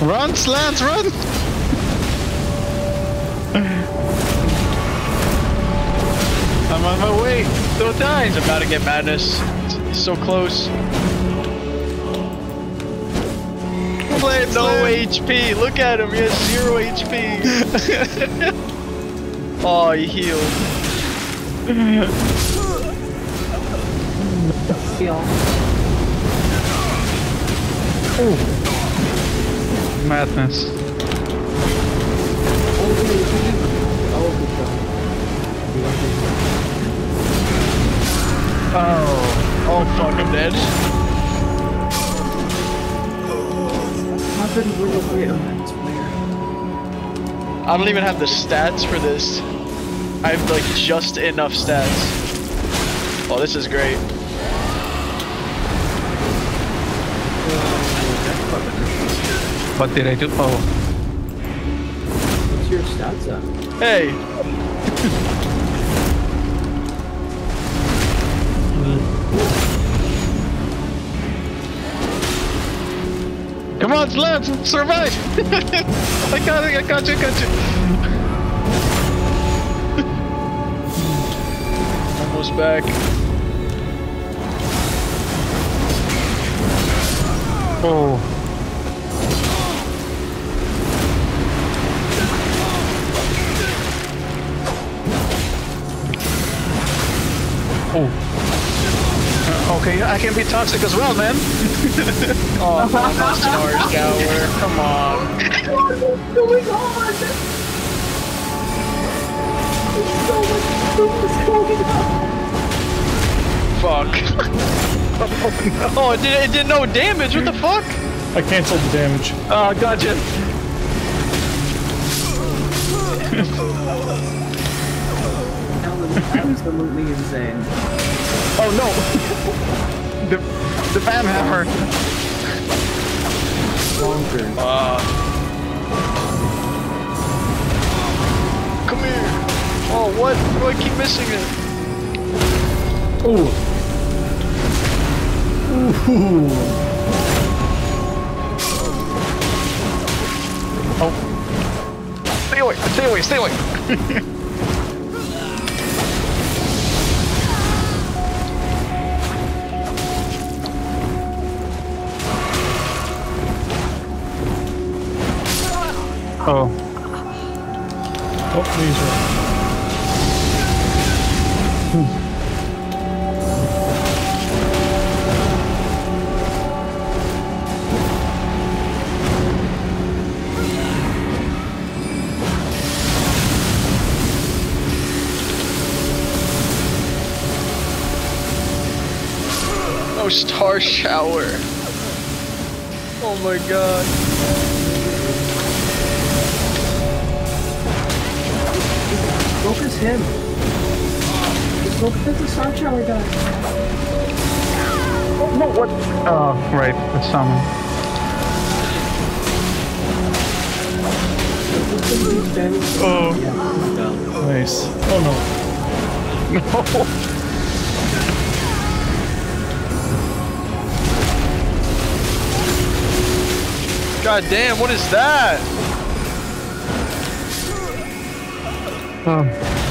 Run, Slants, run! I'm on my way. Don't die. He's about to get madness. He's so close. Slam, no HP. Look at him. He has zero HP. oh, he healed. Heal. Madness. Oh. Oh, fuck, I'm dead. I don't even have the stats for this. I have, like, just enough stats. Oh, this is great. What did I do? Oh, What's your stats at? Hey, come on, Slants, survive! I got it, I got you, I got you. almost back. Oh. Oh. Uh, Okay, I can be toxic as well, man. Oh, that's Star Shower. Come on. What's going on? What's going on? Fuck. oh, it did, it did no damage. What the fuck? I canceled the damage. Oh, gotcha. Absolutely insane. Oh no! the the Bam Hammer. Bonkers. Uh. Come here. Oh, what? Why do I keep missing it? Ooh. Ooh. Oh. Stay away! Stay away! Stay away! oh. Oh, laser. Oh, Star Shower. Oh my god. Focus him. Just focus at the Star Shower guy. Oh no! What? Oh, right. The summon. Oh. Nice. Oh no. No. God damn, what is that? Um.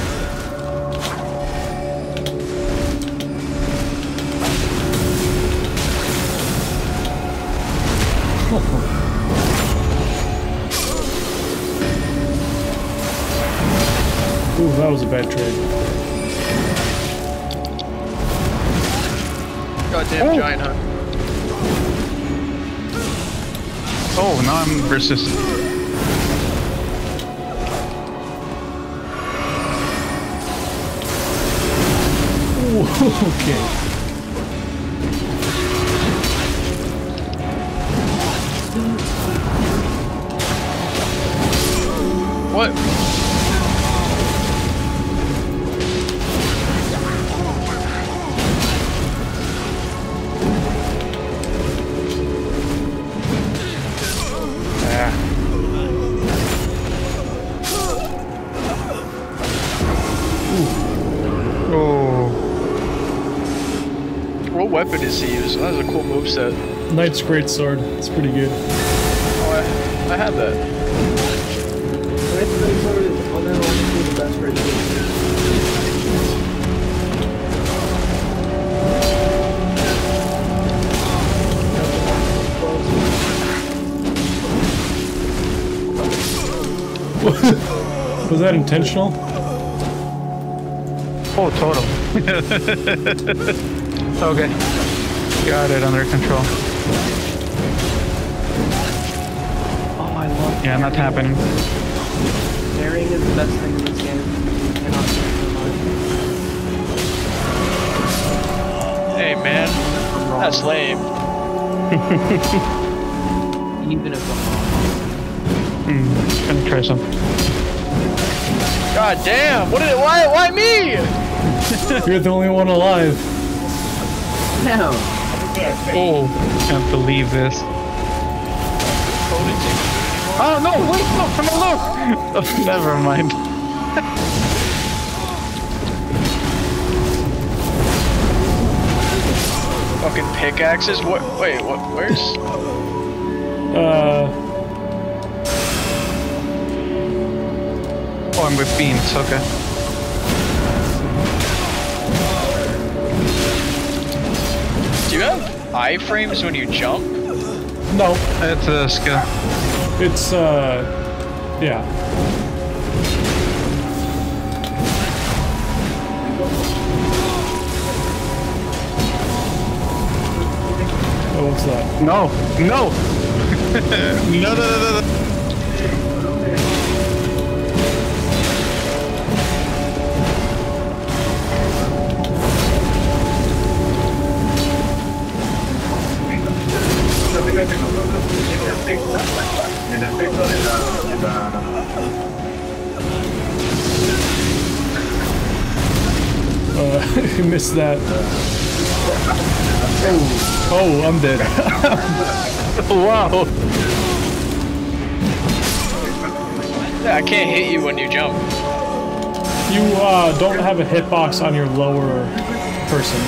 Was a bad trade. Goddamn Oh. giant hunt. Oh, now I'm versus. Ooh, okay. What? What weapon is? That was a cool moveset. Knight's great sword. It's pretty good. Oh, I- I had that. Right, so it's already- the best version. Was that intentional? Oh, total. okay. Got it under control. Oh, I love. Yeah, not happening. Marrying is the best thing in this game. You cannot Hey man, that's lame. Even if I'm wrong. Hmm. Gonna try some. God damn! What did it? Why? Why me? You're the only one alive. Damn! Oh, I can't believe this. Oh no! Wait, no! Come on, look! Oh, never mind. Fucking pickaxes. What? Wait, what? Where's? Uh, Oh, I'm with beans. Okay. Do you have iframes when you jump? no, It's a skill. it's, uh, yeah. Oh, what's that? No, no, no, no, no, no, no. En efecto de la, de la Uh, you missed that. Oh, oh, I'm dead. Wow. I can't hit you when you jump. You uh, don't have a hitbox on your lower person.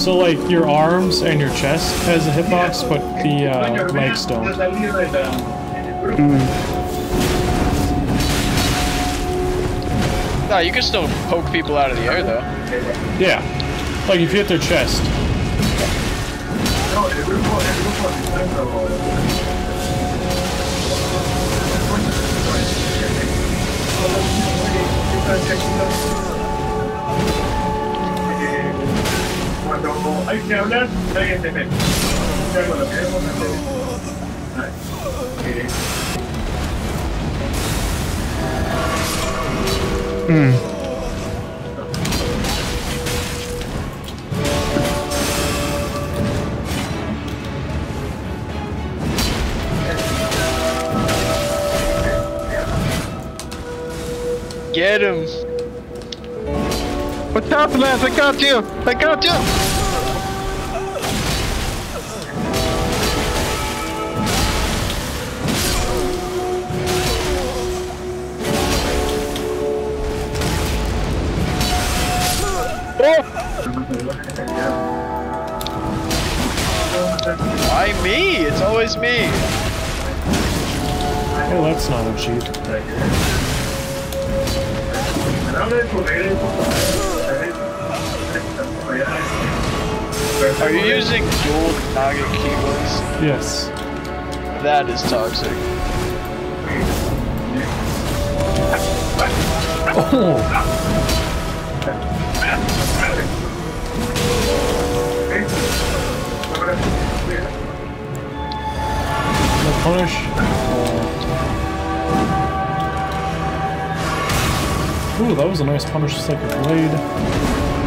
So like your arms and your chest has a hitbox, but the uh, legs don't. de you can still poke people out of the air though. Yeah, like if you hit their chest. Cuando hay que hablar. Ya cuando queremos hacer. Eh, Get him. What's up, Lance? I got you. I got you. Why me? It's always me. Oh, that's not a cheat. habla de Are you using dual target keyboards? Yes. That is toxic. Oh, no punish. Ooh, that was a nice punish sacred blade.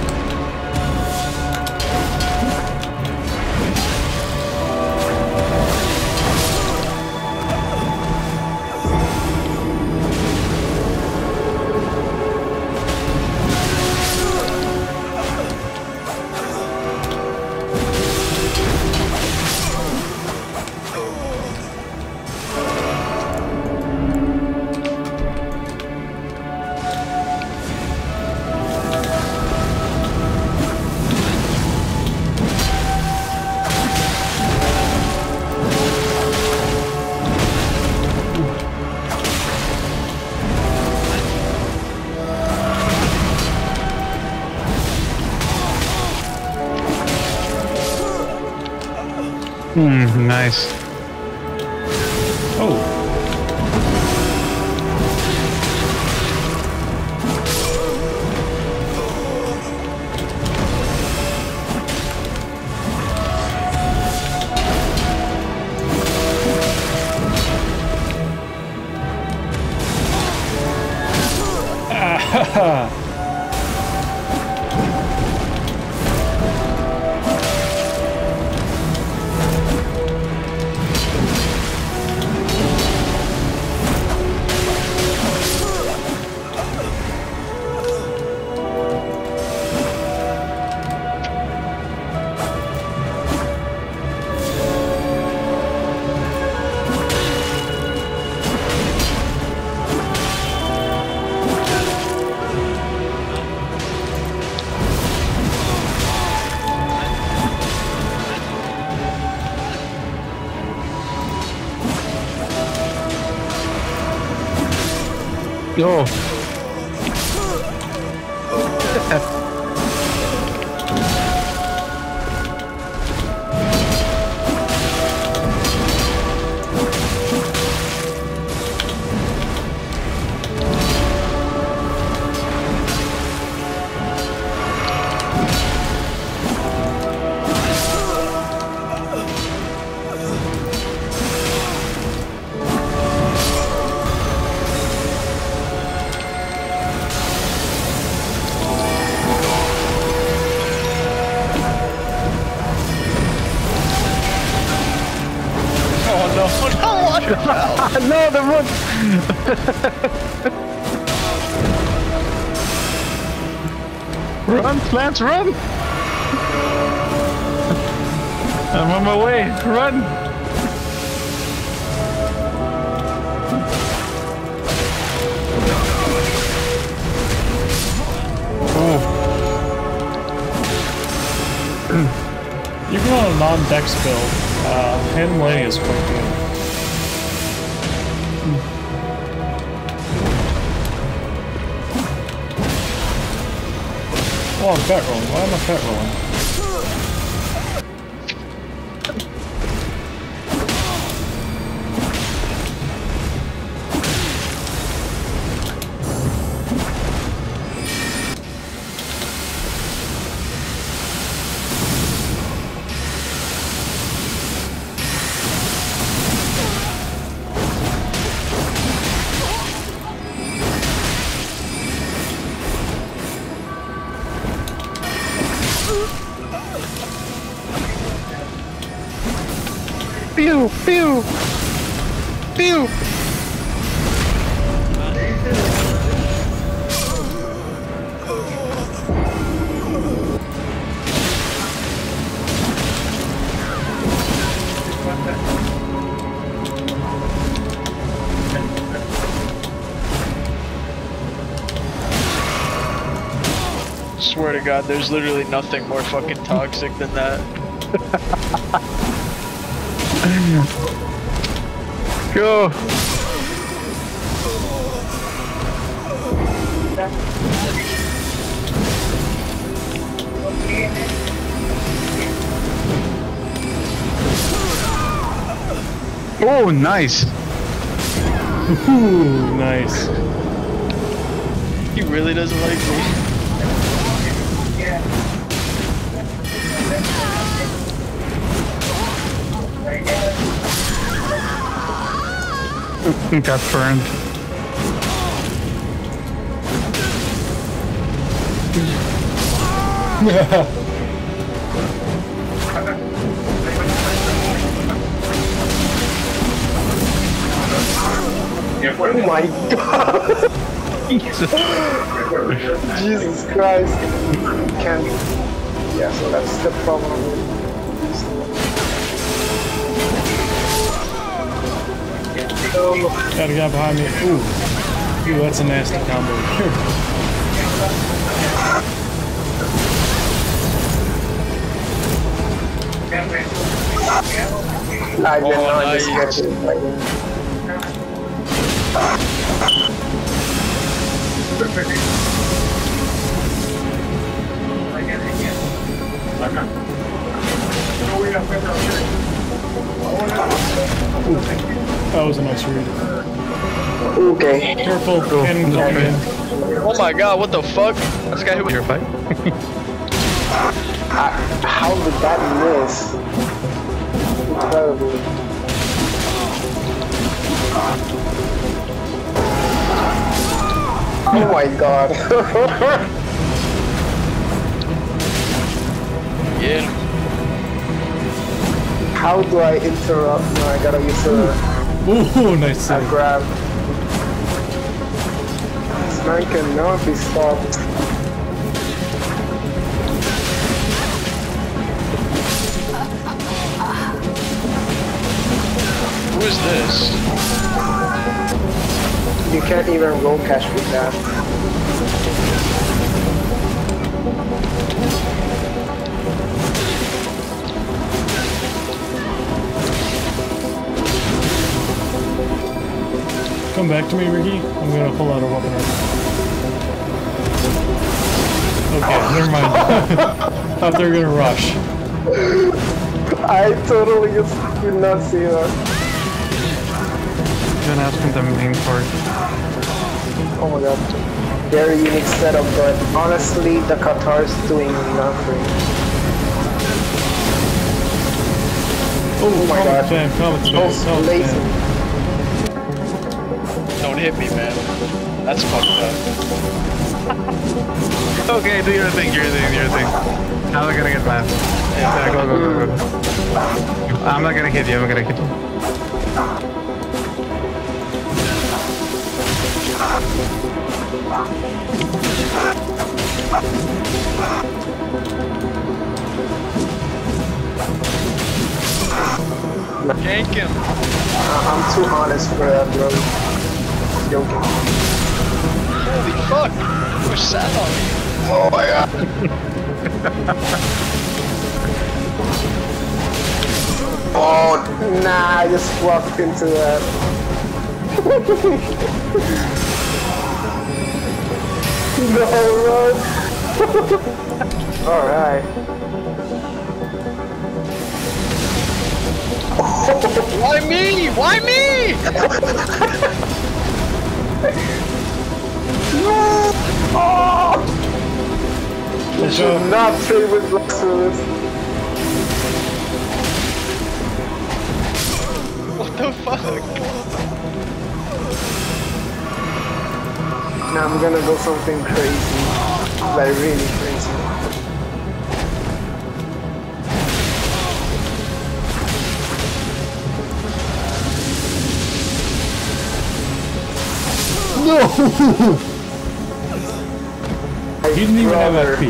Hmm, nice. Lance, run. I'm on my way. Run. Oh. you can on a non-dex build. Uh, Hand Malenia is quite good. Oh, I'm fat rolling. Why am I fat rolling? To God, there's literally nothing more fucking toxic than that. Go. Oh, nice. Ooh, nice. He really doesn't like me. Got burned. Yeah. Oh my god! Jesus Christ. Can't. Yeah, so that's the problem Got a guy behind me. Ooh. Ooh, that's a nasty combo. I did Oh, not nice. just get it. That was a nice read. Okay. Careful, cannon coming. Oh my god, what the fuck? This guy hit with Your fight? How did that miss? Incredible. Oh my god. Yeah. How do I interrupt? No, I gotta use a, Ooh, nice a save. grab. This man cannot be stopped. Who is this? You can't even roll cash with that. Come back to me, Ricky. I'm gonna pull out a weapon. Okay, never mind. Thought they were gonna rush. I totally just did not see that. Then ask him the main part. Oh my god. Very unique setup, but honestly, the katar's doing nothing. Oh, oh my oh, God. spam, comet So spam, comet lazy. spam. Don't hit me, man. That's fucked up. Okay, do your thing, your thing, your thing. Now we're gonna get mad. Yeah, go, go, go, go. I'm not gonna hit you, I'm not gonna hit you. Yank him. I'm too honest for that, bro. Joking. Holy fuck. Who sat on me? Oh my god. oh, nah, I just walked into that. no, run. Alright. Why me? Why me? You should not play with blocks. What the fuck? Now I'm gonna go something crazy. Like really crazy. He didn't even have Brother. FP.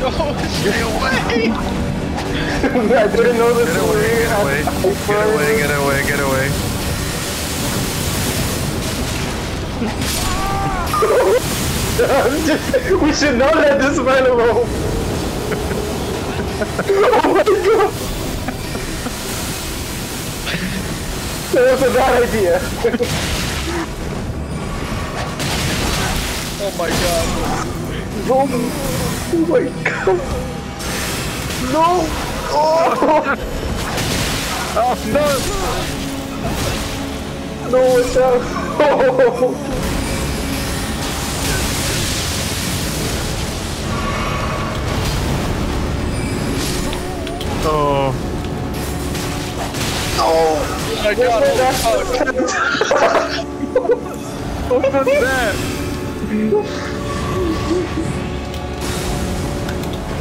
No, stay away. I didn't know this Get was away, really get away, get away, get away, get away. we should not let this man alone. oh my god. That was a bad idea. Oh my god. Oh, oh my god. No. Oh. Oh No, watch out. Oh. no! Oh, my god. What was that?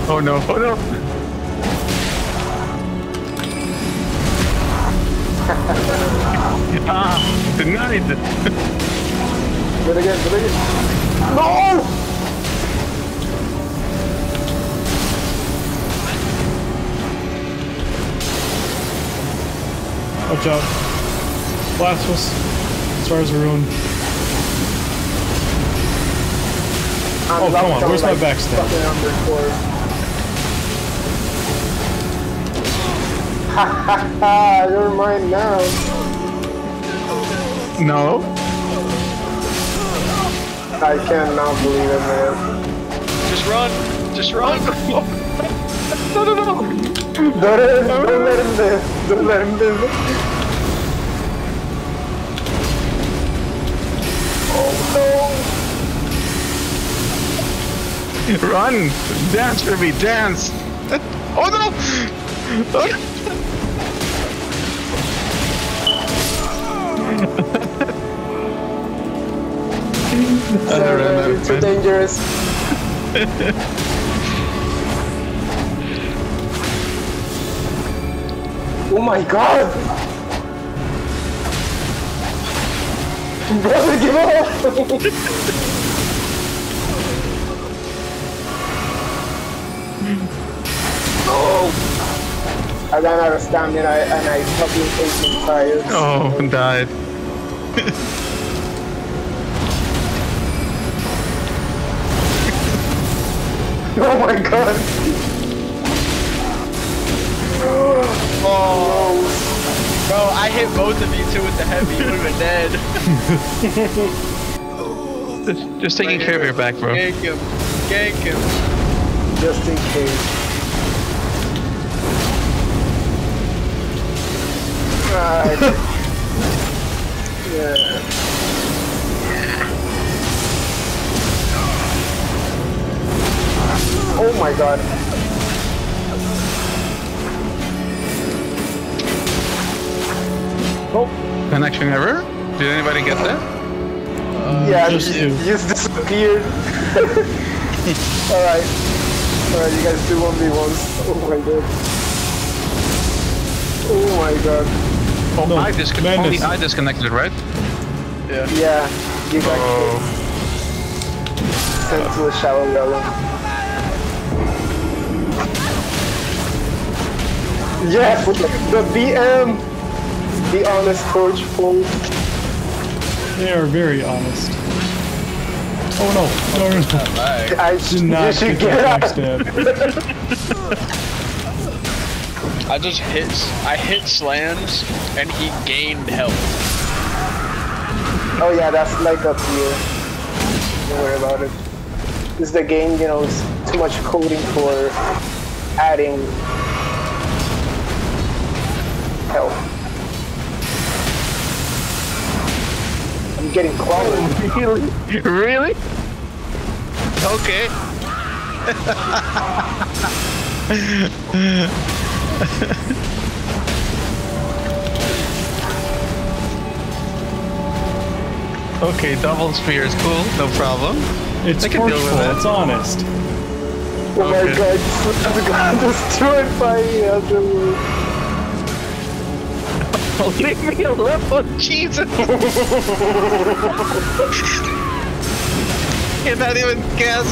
Oh no, oh no! ah, denied! Do it again, do it again. No! Watch out. Blasphemous. Stars are ruined. I'm Oh, come on, locked where's my like backstab? fucking underscore. Ha ha ha, you're mine now. No? I cannot believe it, man. Just run. Just run. No, no, no! Don't, let- don't let him live. Don't let him live. Oh Run! Dance for me, dance! oh no! Oh, no! Seven, you're too dangerous. oh my god! Brother, give up! Oh! I ran out of stamina and I fucking ate my tires. oh, died. Oh my god! Oh, bro, I hit both of you two with the heavy. You would have dead. Just, just taking care of your back, bro. Gank him. Gank him. Just in case. Right. yeah. Oh my god. Oh. Connection error? Did anybody get that? Uh, yeah, just you, you. you just disappeared. Alright. Alright, you guys do 1v1s. Oh my god. Oh my god. Oh, No, I disconnected. Only I disconnected, right? Yeah, you got Oh, sent to a shallow level. Yes, the BM! The honest coach full. They are very honest. Oh no! No, no, no. I Did sh- you not should get get that backstab. I just hit. I hit slams, and he gained health. Oh yeah, that's like up here. Don't worry about it. This is the game, you know, it's too much coding for adding health. Getting clobbered. really? Really? Okay. okay, double spear is cool, no problem. It's I can deal with forceful. It's honest. Oh my god, I got destroyed by other uh, Leave me alone, Jesus! Cannot even guess.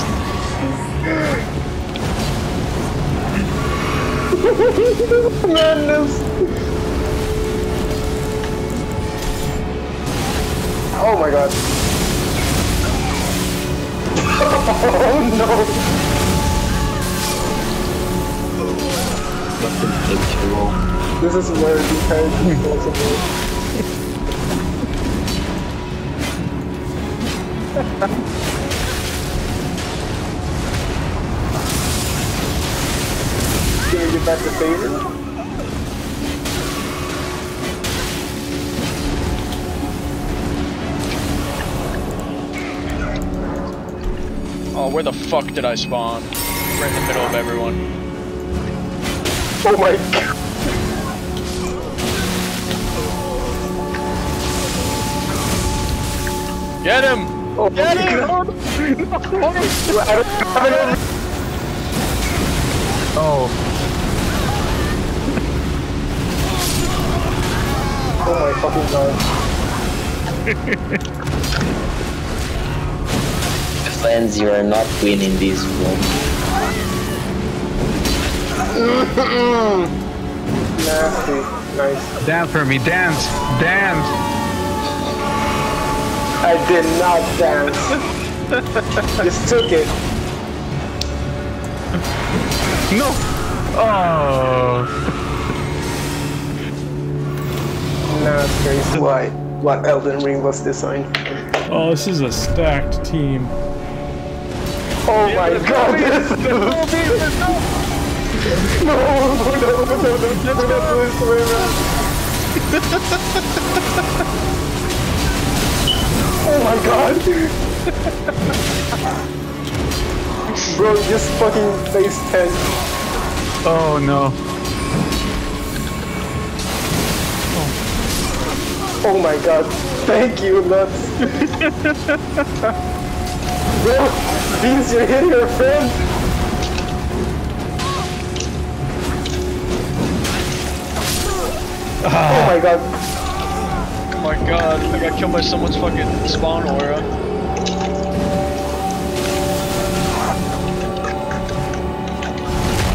madness. Oh my god. Oh no. This is where the character goes away. Can we get back to favor? Oh, where the fuck did I spawn? Right in the middle of everyone. Oh my god. Get him! Oh Get my him! god. I don't have it. Oh, Oh my fucking god. Friends, you are not winning this one. Nasty. Nice. dance for me, dance, dance. I did not dance. Just took it. No. Oh. Nasty. Why? What Elden Ring was designed for? Oh, this is a stacked team. Oh my god, this is... No, no, no, no, let's go this way around. oh my god! Bro, just fucking face 10. Oh no. Oh my god. Thank you, Nuts. Bro, Beans, you're hitting your friend. Ah. Oh my god. Oh my god, I got killed by someone's fucking spawn aura.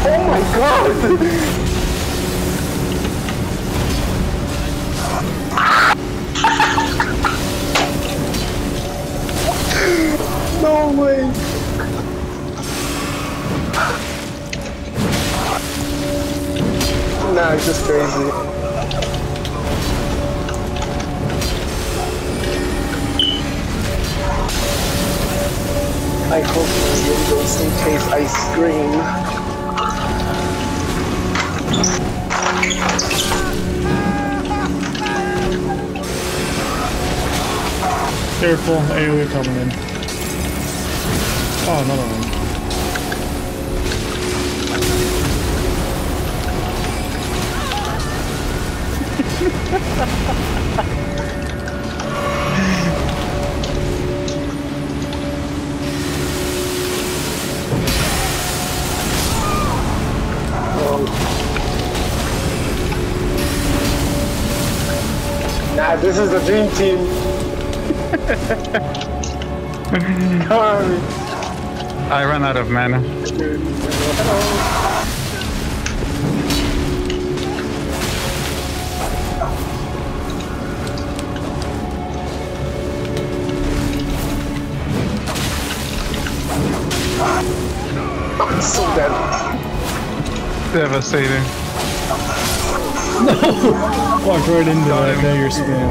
Oh my god. No way! Nah, it's just crazy. I hope he's windows in case I scream. Careful, AoE coming in. Oh, another one. Nah, this is the dream team. Come on. I ran out of mana. So dead. Devastating. No! Walked right into that dagger spam.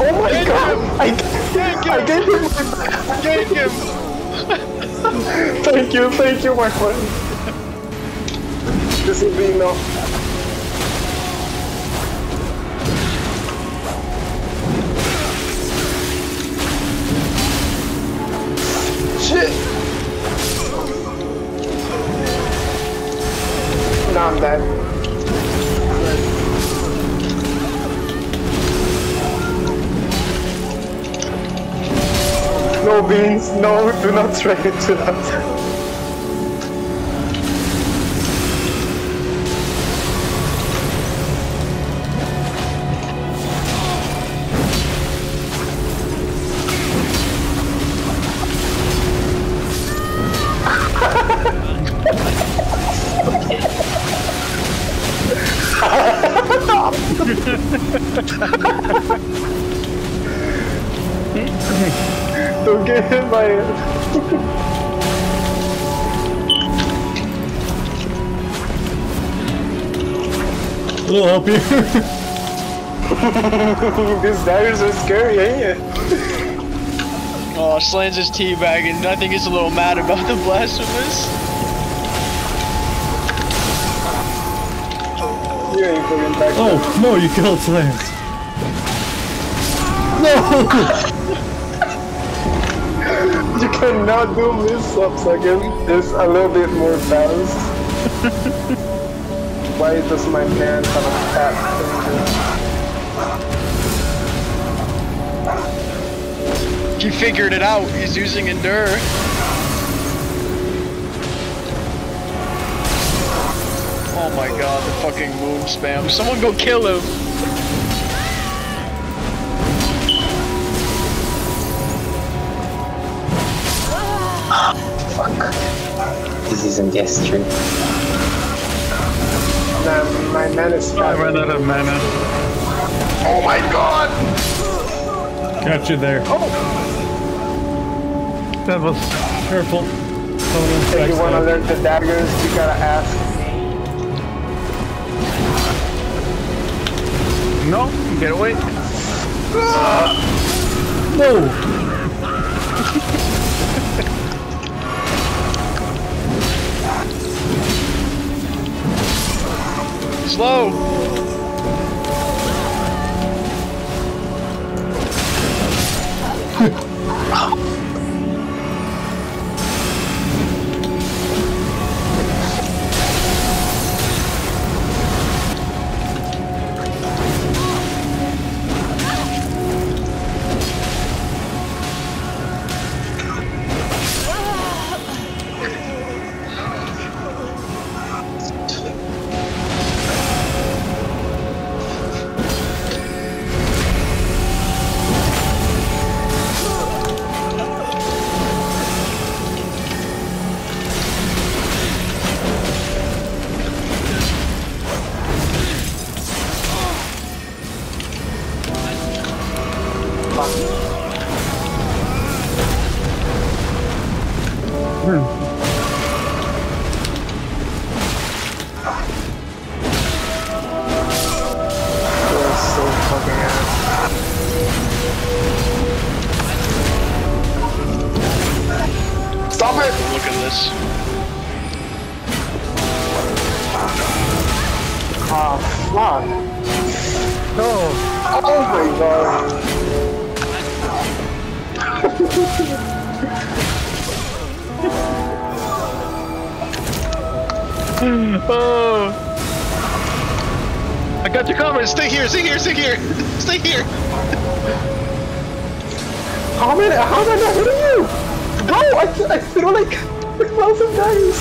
Oh my god! I, I gave him my... Get him! Thank you, thank you, my friend. This will be enough. No, do not try to do help you. These daggers are scary, ain't it? Oh, Slans is teabagging. I think he's a little mad about the blasphemous. You ain't fucking back. oh, no, you killed Slants. You cannot do miss-ups again. It's a little bit more balanced. Why does my man have a fat finger? He figured it out. He's using Endure. Oh my god, the fucking moon spam. Someone go kill him. Fuck. This isn't Gastry. Nah, my man is oh, I ran out of mana. Oh my god! Got you there. Oh! That was Careful. Coming If you wanna learn the daggers, you gotta ask. no. Get away. Ah! No! Slow. Oh. I got your comment. Stay here. Stay here. Stay here. Stay here. How am I, how am I not hitting you? Bro, I, I threw like a thousand times.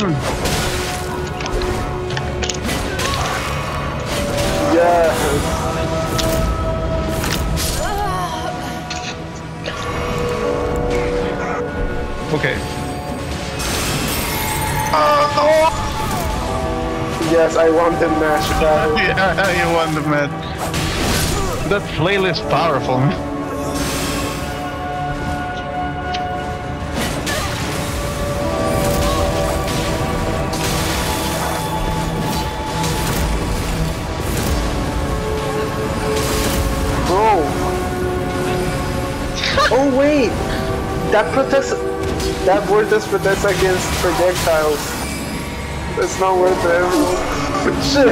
Hmm. Yes. Yes, I want the mash. Yeah, you won the match. That flail is powerful. Bro. oh wait, that protects. That vortex protects against projectiles. It's not worth it. Shit.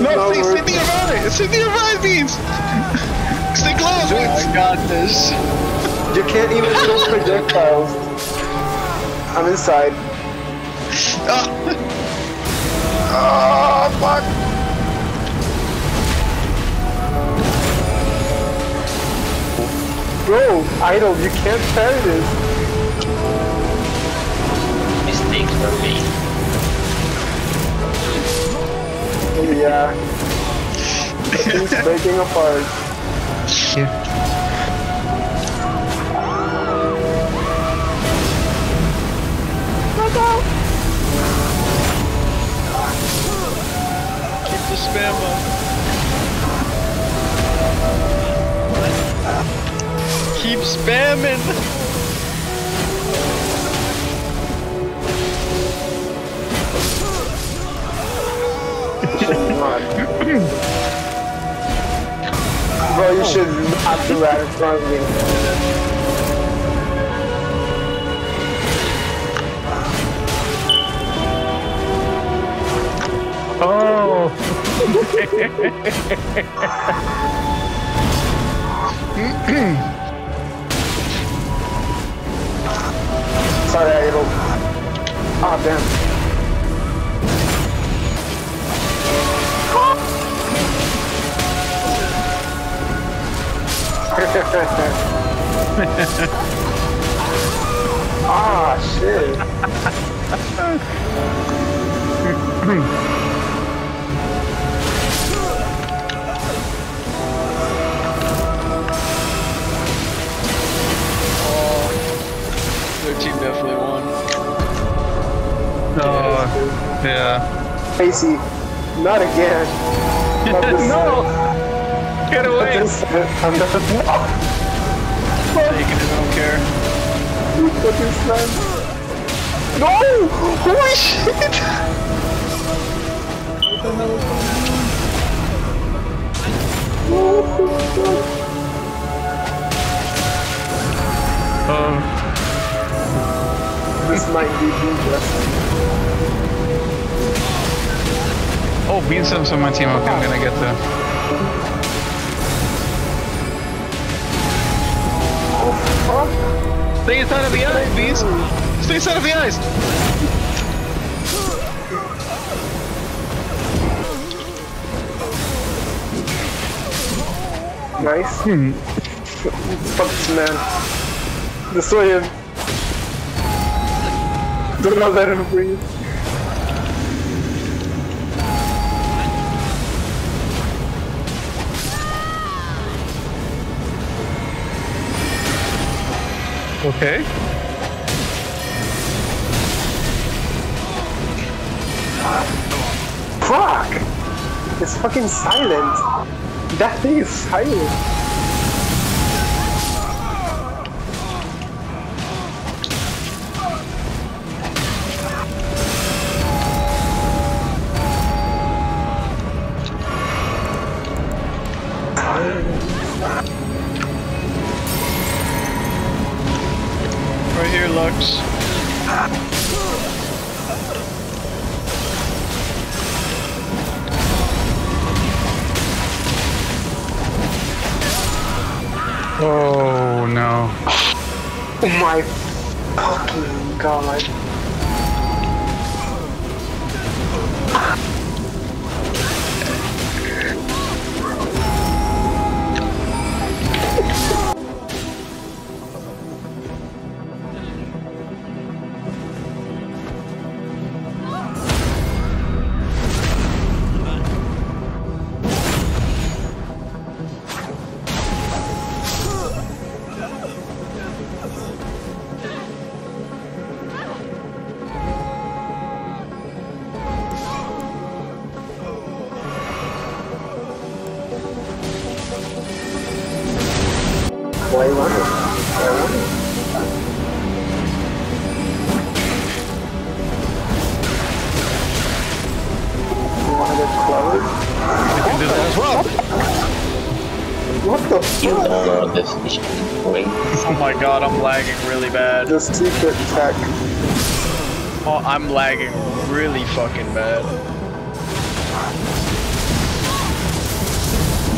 No, Not stay, worth stay nearby. Stay nearby, Beans. Stay close. I got this. You can't even throw projectiles. I'm inside. Ah. Oh, fuck! Bro, idle, you can't carry this. Mistakes were made. Yeah. Things breaking apart. Keep the spam up. Keep spamming. Bro, you should not do that in front of me. Oh. Ah, shit. Their team definitely won. Oh. Yeah. Casey, not again. Not No. Get not away. this- I'm not- Taking it, I don't care. What is that? No! Holy shit! Oh, Oh. This might be dangerous. Oh, Sims on my team. Okay, I'm gonna get the. Stay inside of the ice, Beans. Stay inside of the ice. Nice. Hmm. Fuck this man. Destroy him. Do not let him breathe. Okay. Fuck! It's fucking silent. That thing is silent. Oh my fucking god. The secret tech. Oh, I'm lagging really fucking bad.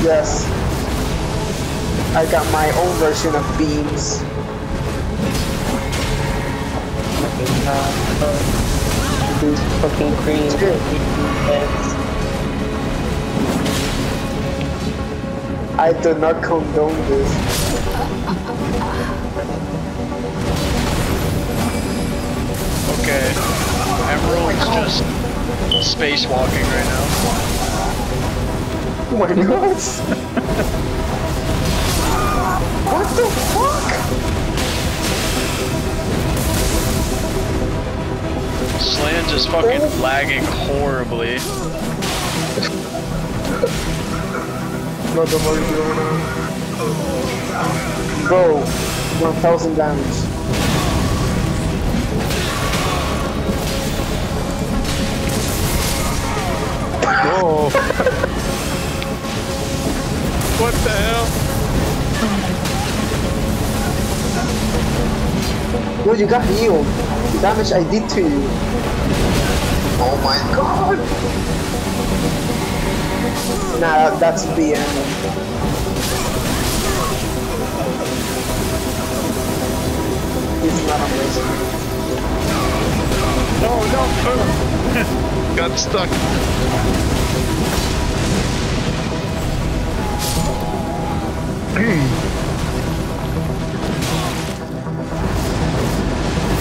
Yes. I got my own version of beams. Fucking heads. I do not condone this. Okay. Emerald's just spacewalking right now. Oh my god! what the fuck? Slan just fucking oh. lagging horribly. Not the going on. Bro, 1000 damage. Oh. What the hell? Bro, you got healed. The damage I did to you. Oh my god! Nah, that's the end. He's not amazing. No, no. Got stuck.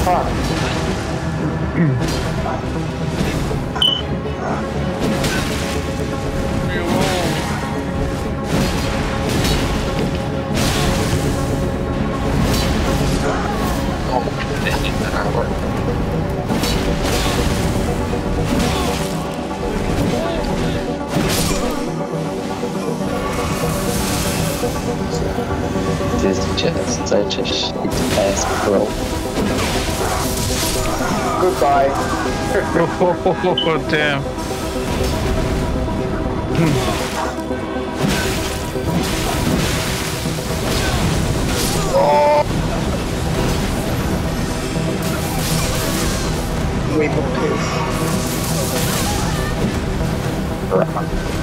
Fuck. This is just such a shit ass bro. Goodbye. Oh, damn. wait correct.